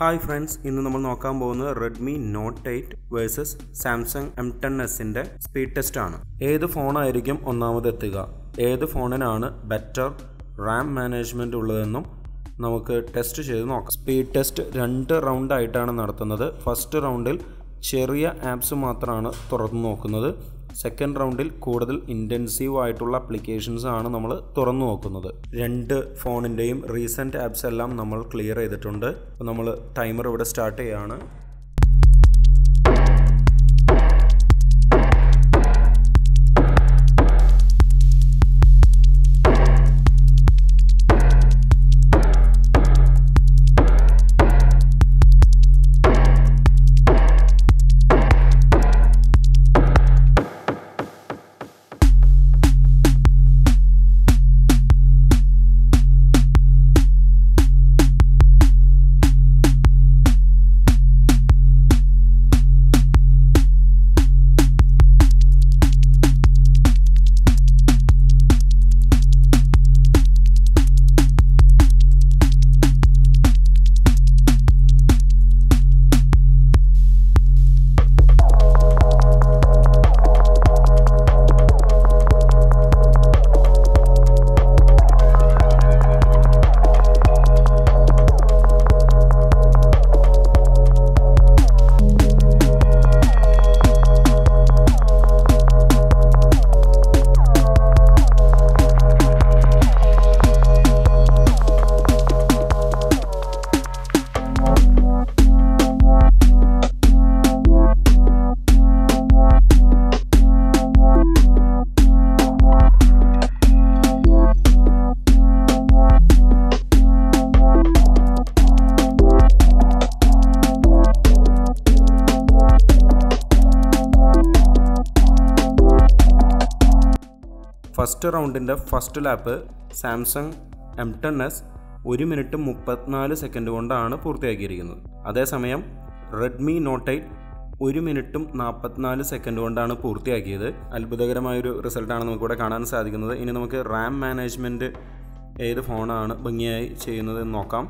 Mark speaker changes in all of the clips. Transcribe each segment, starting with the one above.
Speaker 1: Hi friends ഇന്ന് നമ്മൾ നോക്കാൻ പോകുന്നത് Redmi note eight versus Samsung M ten എസിന്റെ സ്പീഡ് ടെസ്റ്റ് ആണ്. ഏത് ഫോണായിരിക്കും ഒന്നാമത് എത്തുക ഏത് ഫോണിനാണ് ബെറ്റർ റാം മാനേജ്മെന്റ് ഉള്ളതെന്നും നമുക്ക് ടെസ്റ്റ് ചെയ്ത് നോക്കാം. സ്പീഡ് ടെസ്റ്റ് രണ്ട് റൗണ്ട് ആയിട്ടാണ് നടത്തുന്നത്. ഫസ്റ്റ് റൗണ്ടിൽ ചെറിയ ആപ്സ് മാത്രമാണ് തുറന്നു നോക്കുന്നത്. സെക്കൻഡ് റൗണ്ടിൽ കൂടുതൽ ഇന്റൻസീവ് ആയിട്ടുള്ള അപ്ലിക്കേഷൻസ് ആണ് നമ്മൾ തുറന്നു നോക്കുന്നത്. രണ്ട് ഫോണിന്റെയും റീസെന്റ് ആപ്സ് എല്ലാം നമ്മൾ ക്ലിയർ ചെയ്തിട്ടുണ്ട്. നമ്മൾ ടൈമർ ഇവിടെ സ്റ്റാർട്ട് ചെയ്യുകയാണ് first റൗണ്ടിന്റെ first lap Samsung M ten S ഒരു മിനിറ്റ് മുപ്പത്തിനാല് സെക്കൻഡ് കൊണ്ടാണ് പൂർത്തിയാക്കിയിരിക്കുന്നത്. അതേസമയം റെഡ്മി നോട്ട് എയ്റ്റ് ഒരു മിനിറ്റും നാൽപ്പത്തിനാല് സെക്കൻഡ് കൊണ്ടാണ് പൂർത്തിയാക്കിയത്. അത്ഭുതകരമായൊരു റിസൾട്ടാണ് നമുക്കിവിടെ കാണാൻ സാധിക്കുന്നത്. ഇനി നമുക്ക് റാം മാനേജ്മെന്റ് ഏത് ഫോണാണ് ഭംഗിയായി ചെയ്യുന്നത് നോക്കാം.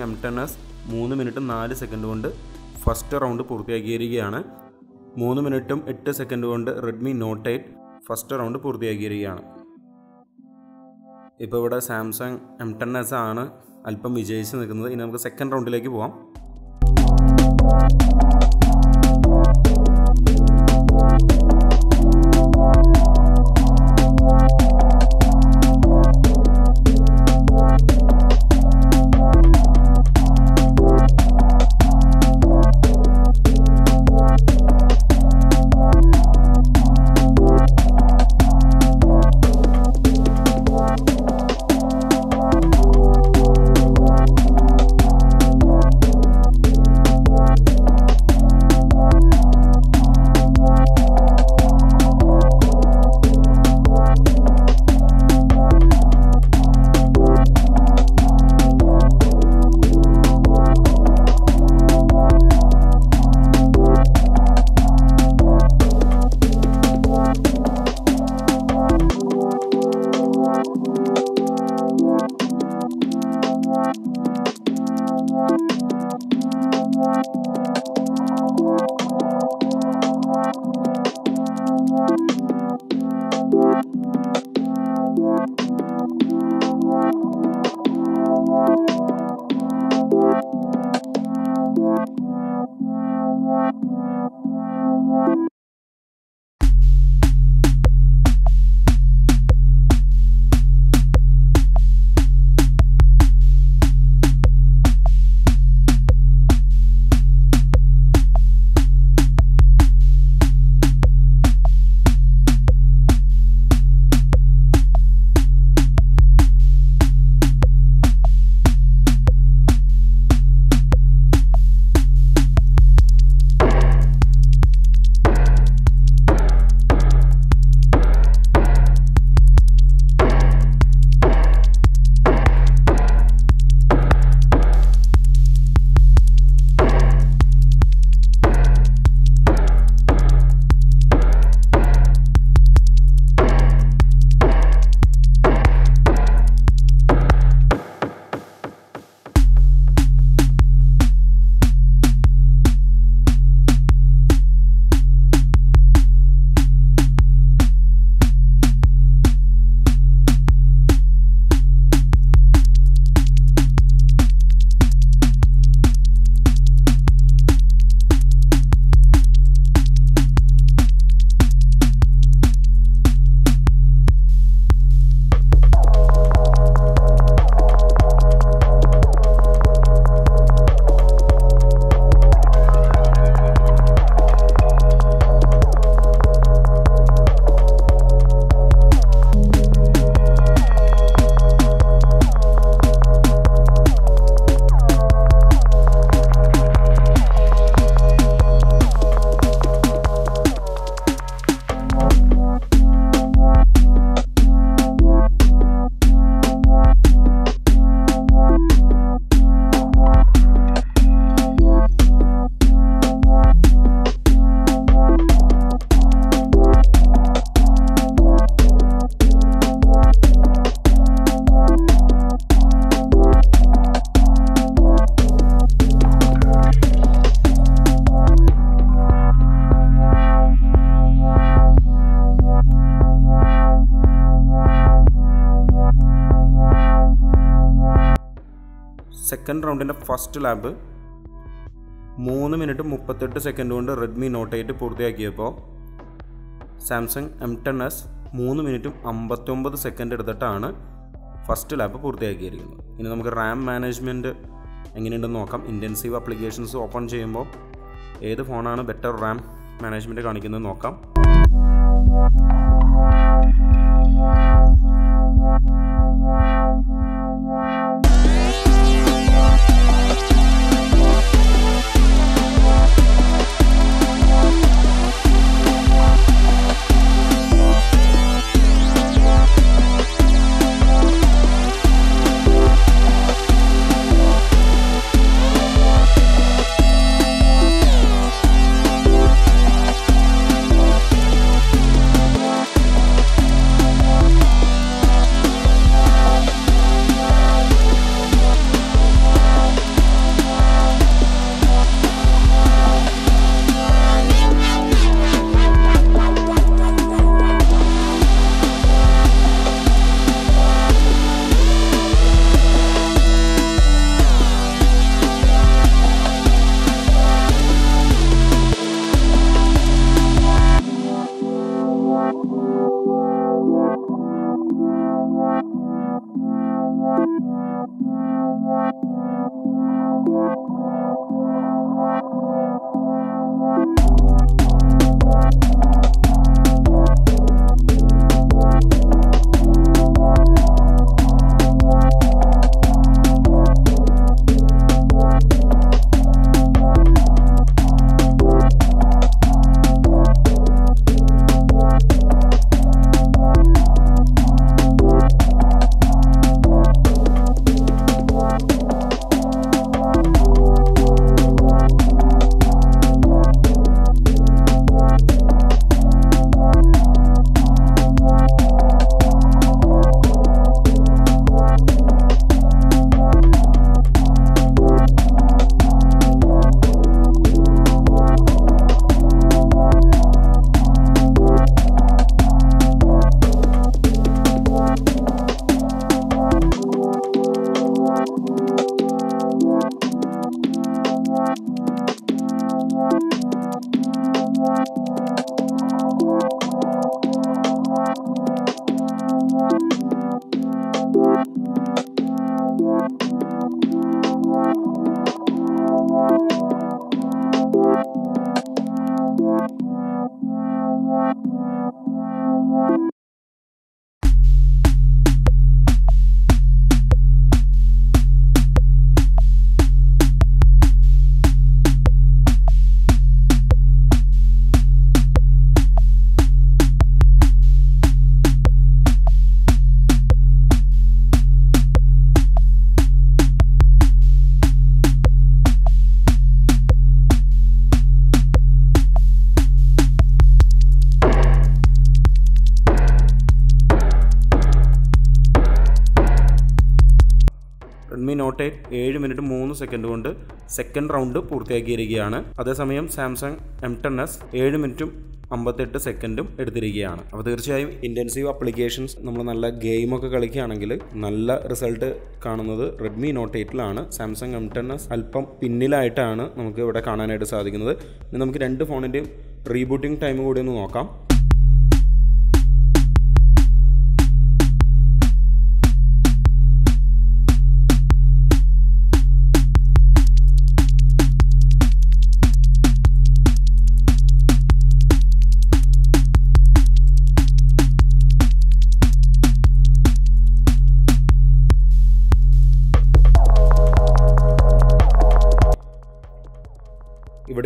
Speaker 1: സാംസങ് എം ടെൻ എസ് മൂന്ന് മിനിറ്റ് നാല് സെക്കൻഡ് കൊണ്ട് ഫസ്റ്റ് റൗണ്ട് പൂർത്തിയാക്കിയിരിക്കുകയാണ്. മൂന്ന് മിനിറ്റും എട്ട് സെക്കൻഡ് കൊണ്ട് Redmi note eight first round പൂർത്തിയാക്കിയിരിക്കുകയാണ്. ഇപ്പോൾ ഇവിടെ സാംസങ് എം ടെൻ എസ് ആണ്. അല്പം വിജയിച്ച് നിൽക്കുന്നത്. ഇനി നമുക്ക് സെക്കൻഡ് റൗണ്ടിലേക്ക് പോവാം. സെക്കൻഡ് റൗണ്ടിന്റെ ഫസ്റ്റ് ലാബ് മൂന്ന് മിനിറ്റ് മുപ്പത്തെട്ട് സെക്കൻഡ് കൊണ്ട് റെഡ്മി നോട്ട് എയ്റ്റ് പൂർത്തിയാക്കിയപ്പോൾ സാംസങ് എം ടെൻ എസ് മൂന്ന് മിനിറ്റും അമ്പത്തൊമ്പത് സെക്കൻഡ് എടുത്തിട്ടാണ് ഫസ്റ്റ് ലാബ് പൂർത്തിയാക്കിയിരിക്കുന്നത്. ഇനി നമുക്ക് റാം മാനേജ്മെന്റ് എങ്ങനെയുണ്ടെന്ന് നോക്കാം. ഇന്റൻസീവ് ആപ്ലിക്കേഷൻസ് ഓപ്പൺ ചെയ്യുമ്പോൾ ഏത് ഫോണാണ് ബെറ്റർ റാം മാനേജ്മെന്റ് കാണിക്കുന്നത് നോക്കാം. നോട്ട് ഏഴ് മിനിറ്റ് മൂന്ന് സെക്കൻഡ് കൊണ്ട് സെക്കൻഡ് റൗണ്ട് പൂർത്തിയാക്കിയിരിക്കുകയാണ്. അതേസമയം സാംസങ് എം ടെൻ എസ് ഏഴ് മിനിറ്റും അമ്പത്തെട്ട് സെക്കൻഡും എടുത്തിരിക്കുകയാണ്. അപ്പോൾ തീർച്ചയായും ഇന്റൻസീവ് അപ്ലിക്കേഷൻസ് നമ്മൾ നല്ല ഗെയിമൊക്കെ കളിക്കുകയാണെങ്കിൽ നല്ല റിസൾട്ട് കാണുന്നത് റെഡ്മി നോട്ട് എയ്റ്റിലാണ് സാംസങ് എം ടെൻ എസ് അല്പം പിന്നിലായിട്ടാണ് നമുക്ക് ഇവിടെ കാണാനായിട്ട് സാധിക്കുന്നത്. ഇനി നമുക്ക് രണ്ട് ഫോണിന്റെയും റീബൂട്ടിംഗ് ടൈം കൂടി ഒന്ന് നോക്കാം.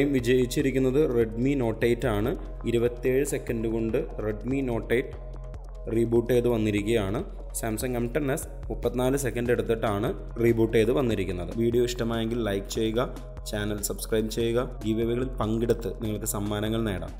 Speaker 1: ഇവിടെയും വിജയിച്ചിരിക്കുന്നത് റെഡ്മി നോട്ട് എയ്റ്റ് ആണ്. ഇരുപത്തേഴ് സെക്കൻഡ് കൊണ്ട് റെഡ്മി നോട്ട് എയ്റ്റ് റീബൂട്ട് ചെയ്ത് വന്നിരിക്കുകയാണ്. സാംസങ് എം ടെൻ എസ് മുപ്പത്തിനാല് സെക്കൻഡ് എടുത്തിട്ടാണ് റീബൂട്ട് ചെയ്ത് വന്നിരിക്കുന്നത്. വീഡിയോ ഇഷ്ടമായെങ്കിൽ ലൈക്ക് ചെയ്യുക ചാനൽ സബ്സ്ക്രൈബ് ചെയ്യുക ഗീവേകളിൽ പങ്കെടുത്ത് നിങ്ങൾക്ക് സമ്മാനങ്ങൾ നേടാം.